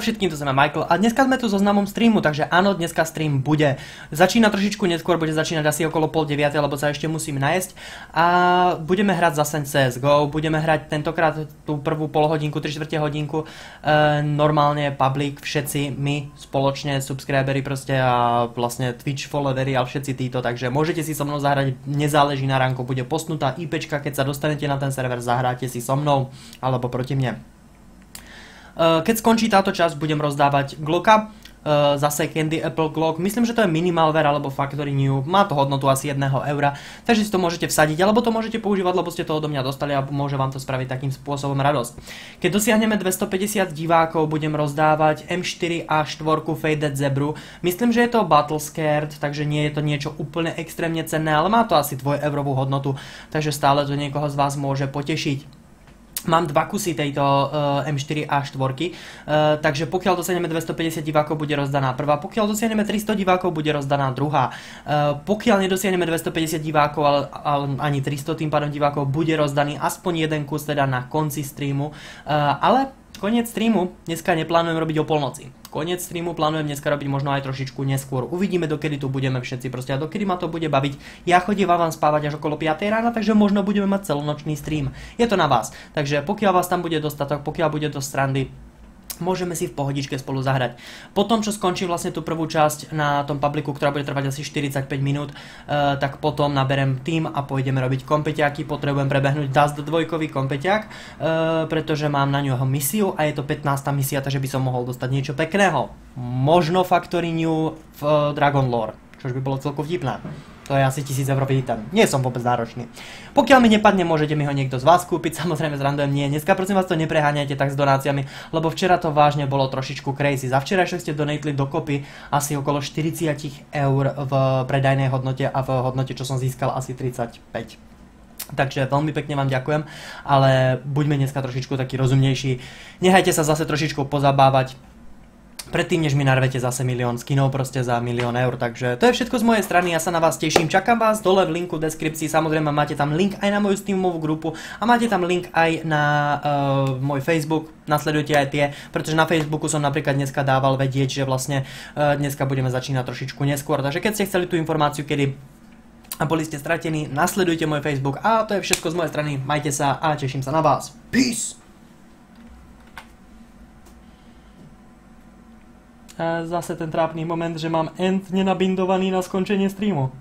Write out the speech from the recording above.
Zdar všetkým, to znamená Michael. A dneska sme tu so znamom streamu, takže áno, dneska stream bude. Začína trošičku neskôr, bude začínať asi okolo pol 9, lebo sa ešte musím najesť. A budeme hrať zase CSGO, budeme hrať tentokrát tú prvú polhodinku, 3 čtvrte hodinku. E, normálne public, všetci my spoločne, subscribery proste a vlastne Twitch followery a všetci títo, takže môžete si so mnou zahrať, nezáleží na ranku, bude postnutá IPčka, keď sa dostanete na ten server, zahráte si so mnou alebo proti mne. Eh, keď skončí táto časť, budem rozdávať Glocka, uh, zase Candy Apple Glock, myslím, že to je Minimalware alebo Factory New, má to hodnotu asi 1 eura, takže si to môžete vsadiť, alebo to môžete používať, lebo ste to odo mňa dostali a môže vám to spraviť takým spôsobom radosť. Keď dosiahneme 250 divákov, budem rozdávať M4 a 4 Faded Zebru, myslím, že je to Battle Scared, takže nie je to niečo úplne extrémne cenné, ale má to asi 2 eurovú hodnotu, takže stále to niekoho z vás môže potešiť. Mám dva kusy tejto uh, M4 a 4, uh, takže pokiaľ dosiahneme 250 divákov, bude rozdaná prvá, pokiaľ dosiahneme 300 divákov, bude rozdaná druhá. Uh, pokiaľ nedosiahneme 250 divákov, ale, ale ani 300 tým pádom divákov, bude rozdaný aspoň jeden kus teda na konci streamu, uh, ale Koniec streamu dneska neplánujem robiť o polnoci. Koniec streamu plánujem dneska robiť možno aj trošičku neskôr. Uvidíme, dokedy tu budeme všetci proste a dokedy ma to bude baviť. Ja chodím vám spávať až okolo 5 rána, takže možno budeme mať celonočný stream. Je to na vás. Takže pokiaľ vás tam bude dostatok, pokiaľ bude to strandy, môžeme si v pohodičke spolu zahrať. Potom, čo skončím vlastne tú prvú časť na tom publiku, ktorá bude trvať asi 45 minút, uh, tak potom naberem tým a pôjdeme robiť kompeťáky. Potrebujem prebehnúť Dust 2 kompeťák, uh, pretože mám na ňoho misiu a je to 15. misia, takže by som mohol dostať niečo pekného. Možno Factory New v uh, Dragon Lore, čo by bolo celkom vtipné. To je asi 1000 eur ten. Nie som vôbec náročný. Pokiaľ mi nepadne, môžete mi ho niekto z vás kúpiť, samozrejme zrandujem nie. Dneska prosím vás to nepreháňajte tak s donáciami, lebo včera to vážne bolo trošičku crazy. Za včerajšok ste donatli dokopy asi okolo 40 eur v predajnej hodnote a v hodnote, čo som získal, asi 35. Takže veľmi pekne vám ďakujem, ale buďme dneska trošičku taký rozumnejší. Nehajte sa zase trošičku pozabávať, predtým, než mi narvete zase milión skinov proste za milión eur. Takže to je všetko z mojej strany, ja sa na vás teším. Čakám vás dole v linku v deskripcii, samozrejme máte tam link aj na moju Steamovú grupu a máte tam link aj na uh, môj Facebook, nasledujte aj tie, pretože na Facebooku som napríklad dneska dával vedieť, že vlastne uh, dneska budeme začínať trošičku neskôr. Takže keď ste chceli tú informáciu, kedy a boli ste stratení, nasledujte môj Facebook a to je všetko z mojej strany. Majte sa a teším sa na vás. Peace! Zase ten trápny moment, že mám end nenabindovaný na skončenie streamu.